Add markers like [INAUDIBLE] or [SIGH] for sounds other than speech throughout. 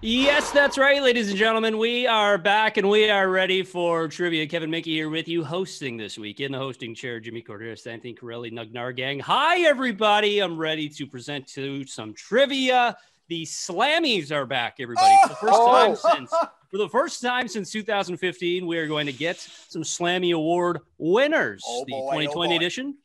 Yes, that's right, ladies and gentlemen. We are back and we are ready for trivia. Kevin Mickey here with you, hosting this week in the hosting chair. Jimmy Korderas, Anthony Carelli, Nugnar Gang. Hi, everybody. I'm ready to present to some trivia. The Slammies are back, everybody. For the oh! first time [LAUGHS] since for the first time since 2015, we are going to get some Slammy Award winners. Oh, the boy, oh, 2020 boy. edition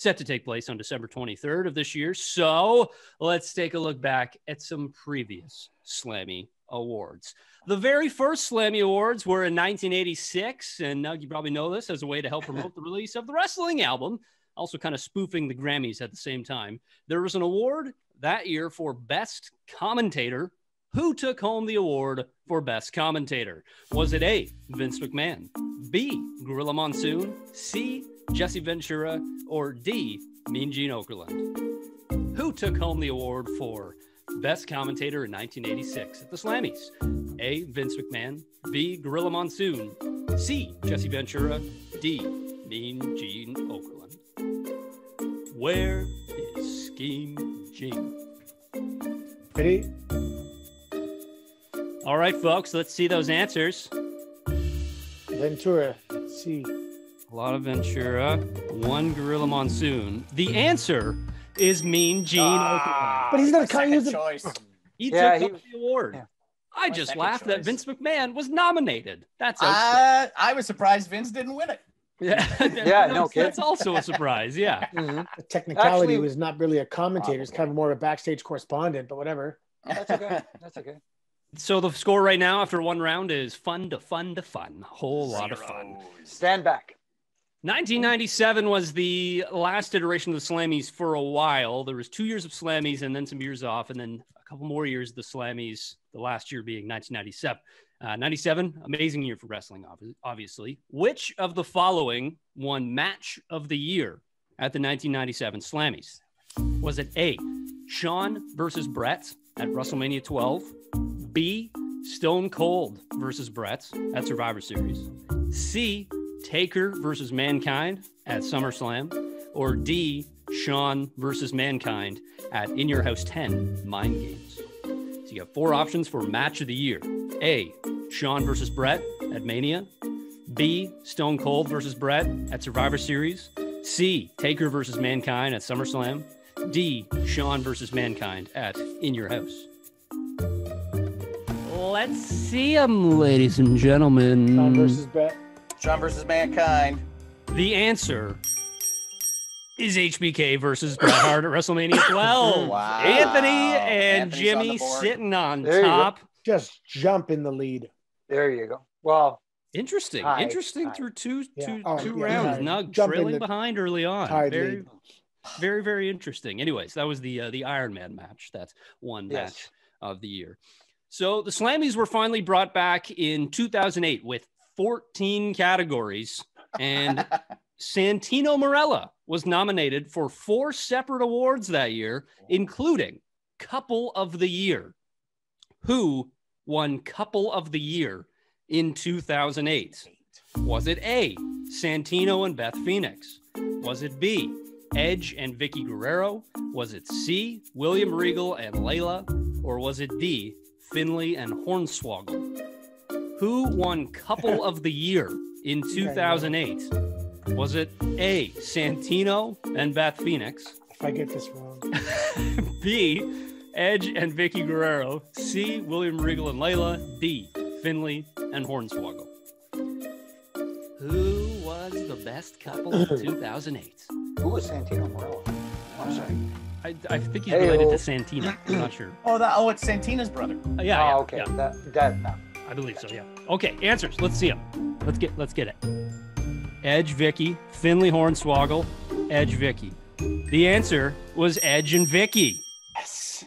set to take place on December 23rd of this year. So let's take a look back at some previous Slammy Awards. The very first Slammy Awards were in 1986, and now you probably know this as a way to help promote the [LAUGHS] release of the wrestling album, also kind of spoofing the Grammys at the same time. There was an award that year for Best Commentator. Who took home the award for Best Commentator? Was it A, Vince McMahon, B, Gorilla Monsoon, C, Jesse Ventura, or D, Mean Gene Okerlund? Who took home the award for Best Commentator in 1986 at the Slammies? A, Vince McMahon, B, Gorilla Monsoon, C, Jesse Ventura, D, Mean Gene Okerlund. Where is Scheme Gene? Ready? All right, folks, let's see those answers. Ventura. See. A lot of Ventura, one Gorilla Monsoon. The answer is Mean Gene Ah, But he's not my a con- second he choice. He Yeah, took he- home the award. yeah. I My just second laughed that. Vince McMahon was nominated. That's Uh, I was surprised Vince didn't win it. yeah, [LAUGHS] [LAUGHS] Yeah, no that's, kidding. that's also a surprise. Yeah. [LAUGHS] Mhm. The technicality Actually- was not really a commentator. It's kind of more of a backstage correspondent, but whatever. That's okay. That's okay. So the score right now after one round is fun to fun to fun. Whole lot of fun. Stand back. 1997 was the last iteration of the Slammies for a while. There was two years of Slammies and then some years off, and then a couple more years of the Slammies. The last year being 1997. Uh, 97, amazing year for wrestling, obviously. Which of the following won Match of the Year at the 1997 Slammies? Was it A, Shawn versus Bret at WrestleMania 12? B, Stone Cold versus Bret at Survivor Series? C, Taker versus Mankind at SummerSlam? Or D, Shawn versus Mankind at In Your House 10 Mind Games? So you have four options for match of the year A, Shawn versus Bret at Mania. B, Stone Cold versus Bret at Survivor Series. C, Taker versus Mankind at SummerSlam. D, Shawn versus Mankind at In Your House. Let's see them, ladies and gentlemen. Shawn versus Bret. Shawn versus Mankind. The answer is HBK versus Bret Hart at WrestleMania [LAUGHS] 12. Wow. Anthony and Anthony's Jimmy the board. sitting on There you go. top. Just jump in the lead. There you go. Well, Interesting. Tied, Interesting tied. through two, Yeah. two, Oh, two yeah, rounds. tied. Nug Jump in trailing the behind early on. Tied Very, lead. very, very interesting. Anyways, that was the uh, the Iron Man match. That's one Yes. match of the year. So the Slammies were finally brought back in 2008 with 14 categories, and Santino Marella was nominated for four separate awards that year, including Couple of the Year. Who won Couple of the Year in 2008? Was it A, Santino and Beth Phoenix? Was it B, Edge and Vickie Guerrero? Was it C, William Regal and Layla? Or was it D, Finlay and Hornswoggle? Who won Couple of the Year in [LAUGHS] 2008? Was it A, Santino and Beth Phoenix? If I get this wrong. [LAUGHS] B, Edge and Vickie Guerrero. C, William Regal and Layla. D, Finlay and Hornswoggle. Who was the best couple [CLEARS THROAT] in 2008? who was Santino Marella? I'm sorry. I, I think he's Hey, related to Santino. I'm not sure. [CLEARS THROAT] Oh, that. Oh, it's Santina's brother. Uh, yeah, yeah, oh, okay. yeah, That, that, no. I believe so. Yeah. Okay, answers. Let's see them. Let's get let's get it. Edge, Vicky, Finlay, Hornswoggle, Edge, Vicky. The answer was Edge and Vicky. Yes.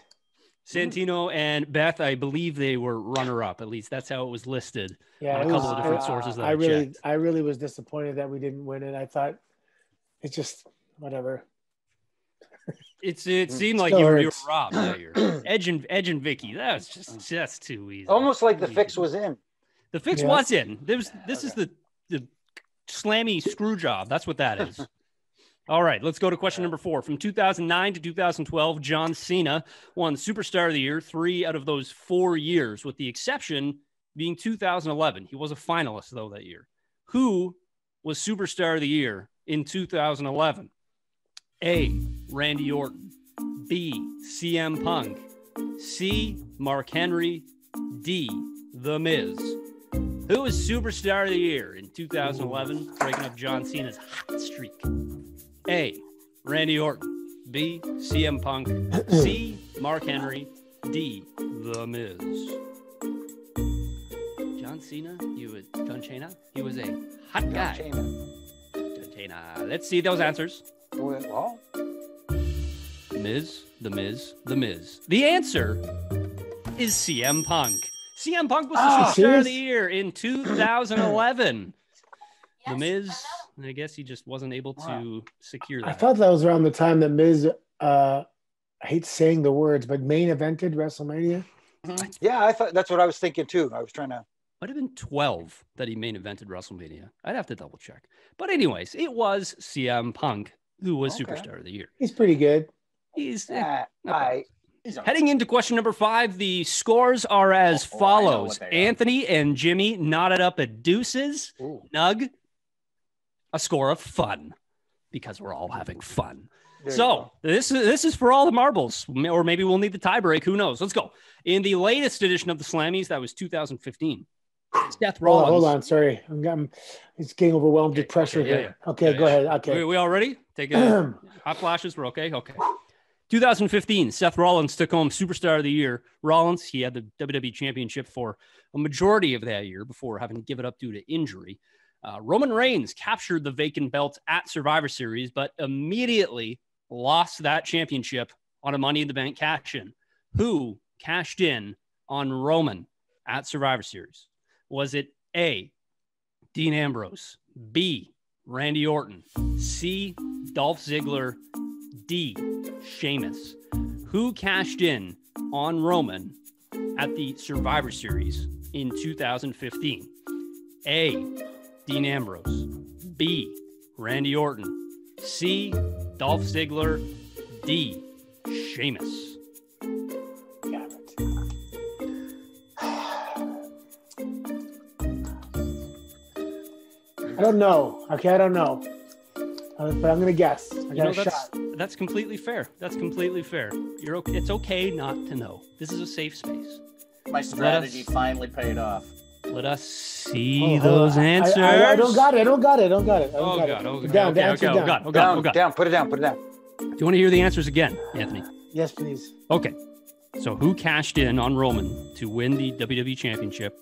Santino and Beth, I believe they were runner up. At least that's how it was listed. Yeah, On a couple was, of different I- sources that I I really, checked. I really was disappointed that we didn't win it. I thought it's just whatever. It's it Mm. seemed like you were, you were hurts. robbed that year. [CLEARS THROAT] Edge and Edge and Vicky. That was just just too easy. Almost like the fix was in. The fix Yeah. was in. There was, this is the the slammy screw job. That's what that is. [LAUGHS] All right, let's go to question number four. From 2009 to 2012, John Cena won Superstar of the Year three out of those four years, with the exception being 2011. He was a finalist, though, that year. Who was Superstar of the Year in 2011? A. Randy Orton. B. CM Punk. C. Mark Henry. D. The Miz. Who was Superstar of the Year in 2011, breaking up John Cena's hot streak? A. Randy Orton. B. CM Punk. C. Mark Henry. D. The Miz. John Cena, you would John Cena. He was a hot guy. Shayna. John Cena. Let's see those answers. Well, The Miz, The Miz, The Miz. The answer is CM Punk. CM Punk was the Ah, superstar of the year in 2011. The Yes, Miz, I guess he just wasn't able to secure that. I thought that was around the time that Miz. Uh, I hate saying the words, but main evented WrestleMania. yeah, I thought that's what I was thinking too. I was trying to. Might have been 12 that he main evented WrestleMania. I'd have to double check. But, anyways, it was CM Punk who was Okay. superstar of the year. He's pretty good. He's eh, not. I. Heading into question number five, the scores are as Oh, follows. they are. Anthony and Jimmy knotted up at deuces. Ooh, Nug, a score of fun because we're all having fun. there So this is this is for all the marbles, or maybe we'll need the tiebreak. Who knows? Let's go. In the latest edition of the Slammies, that was 2015. Seth Hold Rollins. on, hold on. Sorry, I'm, I'm it's getting overwhelmed with Okay, pressure okay, yeah, here. Okay, Yeah, go yeah. ahead. We, Okay. we all ready? Take it. [CLEARS THROAT] Hot flashes. We're okay. Okay. 2015, Seth Rollins took home Superstar of the Year. Rollins, he had the WWE Championship for a majority of that year before having to give it up due to injury. Uh, Roman Reigns captured the vacant belt at Survivor Series, but immediately lost that championship on a Money in the Bank cash in. Who cashed in on Roman at Survivor Series? Was it A, Dean Ambrose, B, Randy Orton, C, Dolph Ziggler, D, Sheamus? Who cashed in on Roman at the Survivor Series in 2015? A, Dean Ambrose, B, Randy Orton, C, Dolph Ziggler, D, Sheamus. Don't know. Okay, I don't know. Uh, but I'm gonna guess. I You got know, a that's, shot. that's completely fair. That's completely fair. You're okay. It's okay not to know. This is a safe space. My strategy finally paid off. Let us see Oh, those on. I- I- answers. I, I don't got it. I don't got it. I don't got it. I don't Oh got god. it. Oh, god. Down, okay, the answer. Oh down. god. Oh god. down, Oh god. down. Put it down. Put it down. Do you want to hear the answers again, Anthony? Yes, please. Okay. So who cashed in on Roman to win the WWE Championship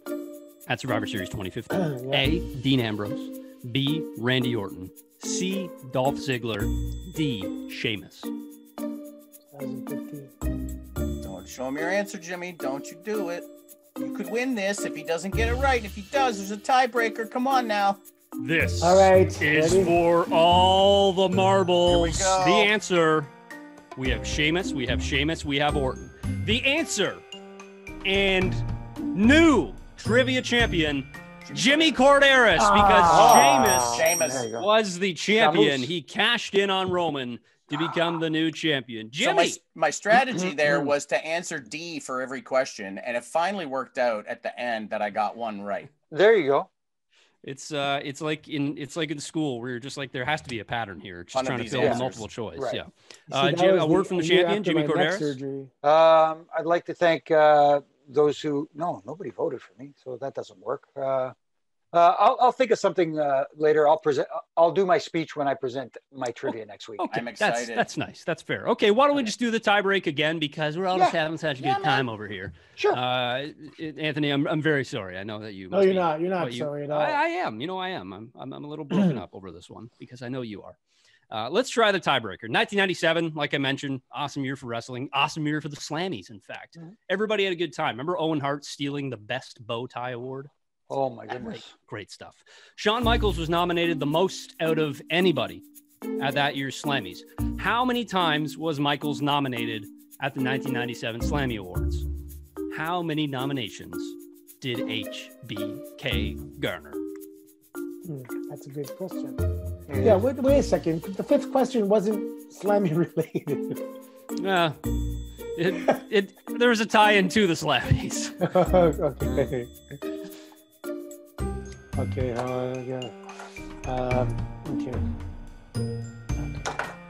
at Survivor Series 2015? [CLEARS THROAT] Yeah. A. Dean Ambrose. B. Randy Orton. C. Dolph Ziggler. D. Sheamus. 2015. Don't show him your answer, Jimmy. Don't you do it. You could win this if he doesn't get it right. If he does, there's a tiebreaker. Come on now. This All right. is ready? for all the marbles. Here we go. The answer we have Sheamus, we have Sheamus, we have Orton. The answer and new trivia champion Jimmy Korderas because Ah. Sheamus There was the champion. Sheamus. He cashed in on Roman to become the new champion. So my, Jimmy, my strategy there was to answer D for every question, and it finally worked out at the end that I got one right. There you go. it's uh it's like in it's like in school where you're just like there has to be a pattern here. Just Fun trying to these fill the multiple choice. Right. Yeah. You Uh, Jim- a word from the champion, Jimmy my Korderas? Um, I'd like to thank uh, those who. No, nobody voted for me, so that doesn't work. Uh, uh, I'll, I'll think of something uh, later. I'll present. I'll do my speech when I present my trivia next week. Okay, I'm that's excited. that's nice. That's fair. Okay, why don't we just do the tiebreak again because we're all just having such a good man. time over here. Sure. Uh, Anthony, I'm I'm very sorry. I know that you. No, you're be- not. You're not what you- sorry at all. I, I am. You know, I am. I'm I'm, I'm a little broken [CLEARS THROAT] up over this one because I know you are. Uh, let's try the tiebreaker. 1997, like I mentioned, awesome year for wrestling. Awesome year for the Slammies. In fact, Mm-hmm. Mhm. everybody had a good time. Remember Owen Hart stealing the best bow tie award? oh my goodness. great stuff. Shawn Michaels was nominated the most out of anybody at that year's Slammies. How many times was Michaels nominated at the 1997 Slammy Awards? How many nominations did HBK garner? Hmm, that's a good question. Yeah, wait, wait a second. The fifth question wasn't Slammy [LAUGHS] related. Yeah. It, it, there was a tie in to the Slammies. [LAUGHS] okay. Okay, uh, yeah. Um, okay.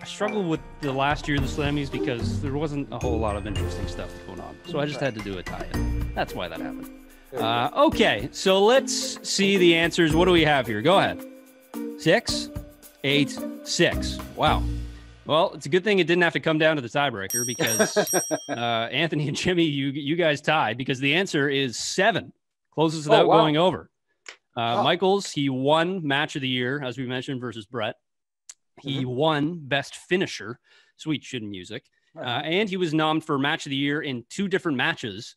I struggled with the last year of the Slammies because there wasn't a whole lot of interesting stuff going on. So I just had to do a tie in. That's why that happened. Uh, okay, so let's see the answers. What do we have here? Go ahead. Six, eight, six. Wow. Well, it's a good thing it didn't have to come down to the tiebreaker because [LAUGHS] uh, Anthony and Jimmy, you you guys tied because the answer is seven. Closest without Oh, wow. going over. Uh, Oh. Michaels, he won match of the year, as we mentioned, versus Bret. He won best finisher, Sweet Chin Music. Uh, and he was nommed for match of the year in two different matches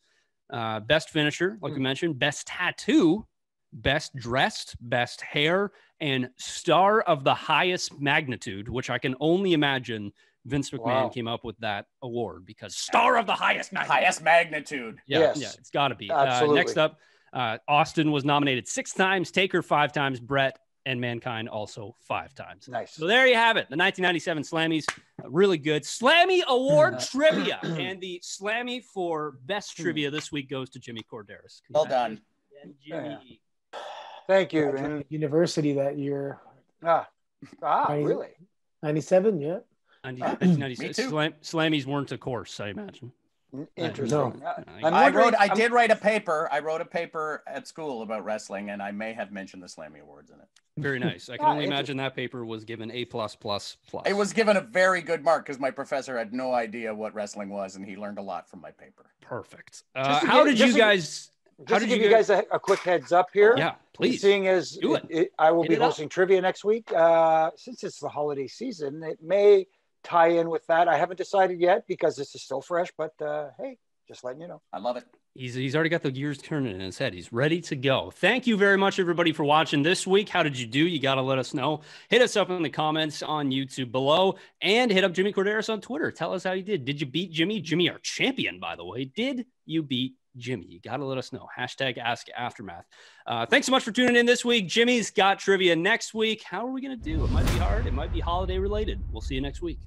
uh, best finisher, like we mentioned, best tattoo, best dressed, best hair, and star of the highest magnitude, which I can only imagine Vince McMahon Wow. came up with that award because star of the highest magnitude. Highest magnitude. Yeah, Yes. yeah, it's got to be. Uh, Absolutely. next up, uh, Austin was nominated six times, Taker five times, Bret and Mankind also five times. Nice. So there you have it. The 1997 Slammies, uh, really good. Slammy Award [CLEARS THROAT] trivia. [CLEARS THROAT] And the Slammy for best trivia this week goes to Jimmy Korderas. Well done. And Jimmy. Thank you. And, University that year. ah, ah, I- really? 97, yeah. 90 [CLEARS THROAT] Me 1996. too. Slam, Slammies weren't a course, I imagine. Interesting. No. Uh, I I'm I wrote. I did write a paper. I wrote a paper at school about wrestling, and I may have mentioned the Slammy Awards in it. Very nice. I [LAUGHS] can Ah, only imagine that paper was given A plus plus plus. It was given a very good mark because my professor had no idea what wrestling was, and he learned a lot from my paper. perfect. Just Uh, to how did you guys? Just How to did give you you guys a, a quick heads up here. Yeah, please. Seeing as Do it. it- I will Hit be it up. hosting trivia next week, uh, since it's the holiday season, it may tie in with that. I haven't decided yet because this is still fresh, but uh, hey, just letting you know. I love it. He's, he's already got the gears turning in his head. He's ready to go. Thank you very much, everybody, for watching this week. How did you do? You got to let us know. Hit us up in the comments on YouTube below and hit up Jimmy Korderas on Twitter. Tell us how you did. Did you beat Jimmy? Jimmy, our champion, by the way. Did you beat Jimmy? You got to let us know. Hashtag ask aftermath. Uh, thanks so much for tuning in this week. Jimmy's got trivia next week. How are we going to do? It might be hard. It might be holiday related. We'll see you next week.